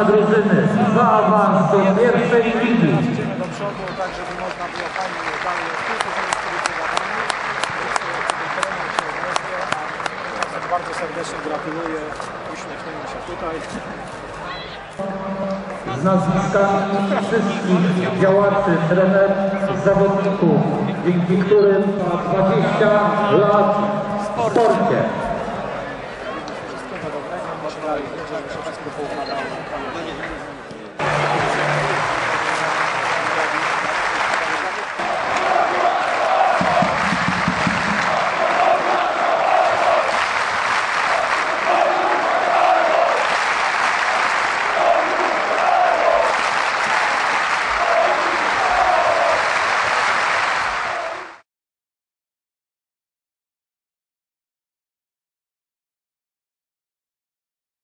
same drużyny za awans do pierwszej ligi. Do przodu, tak żeby można było Bardzo serdecznie gratuluję, uśmiechnijmy się tutaj. Z nazwiskami wszystkich działaczy, trenerów, zawodników, dzięki którym 20 Obrigado.